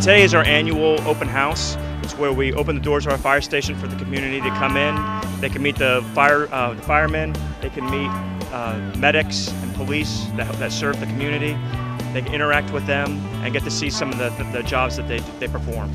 Today is our annual open house. It's where we open the doors of our fire station for the community to come in. They can meet the fire, uh, the firemen. They can meet uh, medics and police that, that serve the community. They can interact with them and get to see some of the, the, the jobs that they, they perform.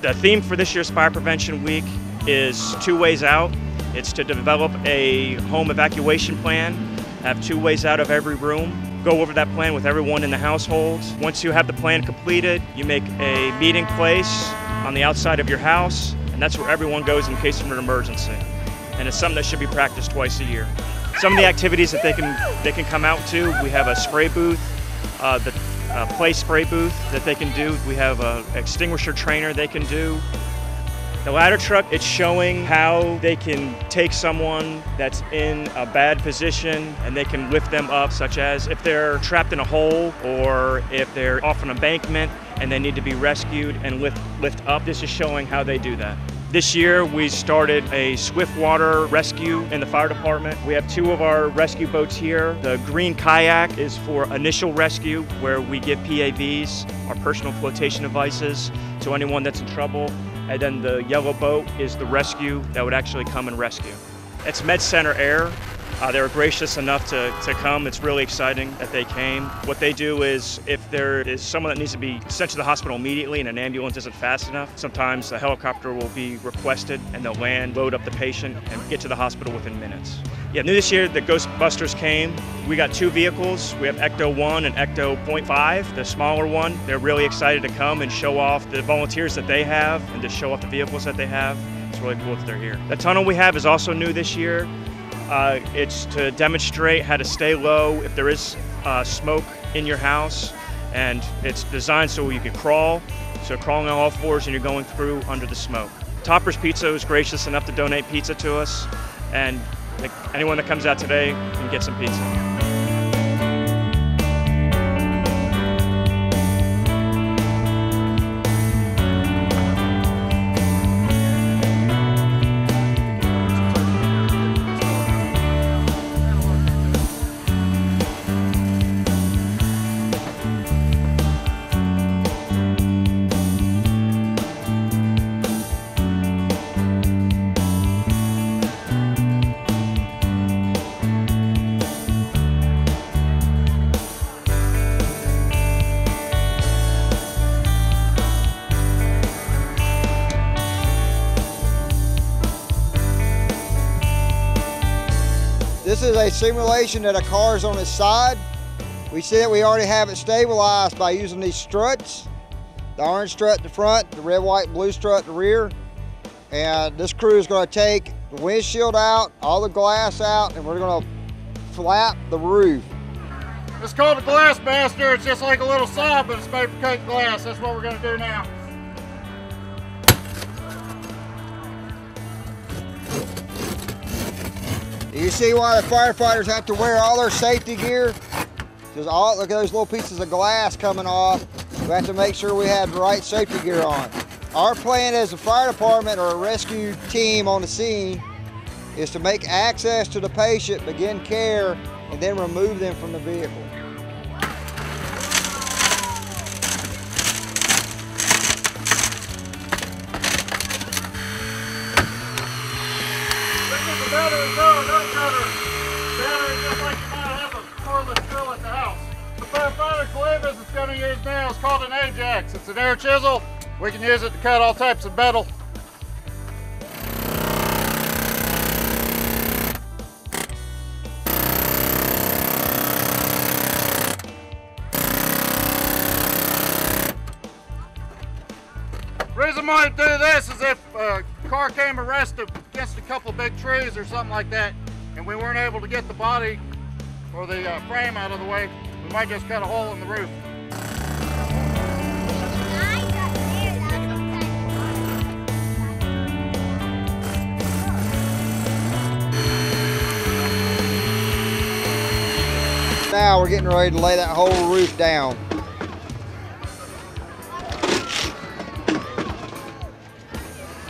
The theme for this year's Fire Prevention Week is two ways out. It's to develop a home evacuation plan, have two ways out of every room, go over that plan with everyone in the household. Once you have the plan completed, you make a meeting place on the outside of your house, and that's where everyone goes in case of an emergency. And it's something that should be practiced twice a year. Some of the activities that they can they can come out to, we have a spray booth, uh, the uh, play spray booth that they can do. We have a extinguisher trainer they can do. The ladder truck, it's showing how they can take someone that's in a bad position and they can lift them up, such as if they're trapped in a hole or if they're off an embankment and they need to be rescued and lift, lift up. This is showing how they do that. This year we started a swift water rescue in the fire department. We have two of our rescue boats here. The green kayak is for initial rescue where we give PAVs, our personal flotation devices, to anyone that's in trouble. And then the yellow boat is the rescue that would actually come and rescue. It's Med Center Air. Uh, they were gracious enough to, to come. It's really exciting that they came. What they do is if there is someone that needs to be sent to the hospital immediately and an ambulance isn't fast enough, sometimes a helicopter will be requested and they'll land, load up the patient, and get to the hospital within minutes. Yeah, new this year the Ghostbusters came. We got two vehicles. We have Ecto 1 and Ecto 0.5, the smaller one. They're really excited to come and show off the volunteers that they have and to show off the vehicles that they have. It's really cool that they're here. The tunnel we have is also new this year. Uh, it's to demonstrate how to stay low if there is uh, smoke in your house, and it's designed so you can crawl. So crawling on all fours and you're going through under the smoke. Toppers Pizza was gracious enough to donate pizza to us, and anyone that comes out today can get some pizza. This is a simulation that a car is on its side. We see that we already have it stabilized by using these struts. The orange strut at the front, the red, white, blue strut at the rear. And this crew is gonna take the windshield out, all the glass out, and we're gonna flap the roof. It's called a glass master. It's just like a little saw, but it's made for cutting glass. That's what we're gonna do now. You see why the firefighters have to wear all their safety gear? Because all look at those little pieces of glass coming off. We have to make sure we have the right safety gear on. Our plan as a fire department or a rescue team on the scene is to make access to the patient, begin care, and then remove them from the vehicle. Firefighter Columbus going to use now is called an Ajax. It's an air chisel. We can use it to cut all types of metal. reason why I do this is if a car came arrested against a couple big trees or something like that, and we weren't able to get the body or the uh, frame out of the way, we might just cut a hole in the roof. Now we're getting ready to lay that whole roof down.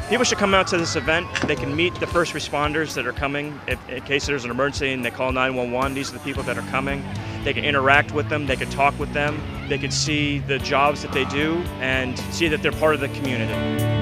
People should come out to this event. They can meet the first responders that are coming if, in case there's an emergency and they call 911. These are the people that are coming. They can interact with them. They can talk with them. they could see the jobs that they do and see that they're part of the community.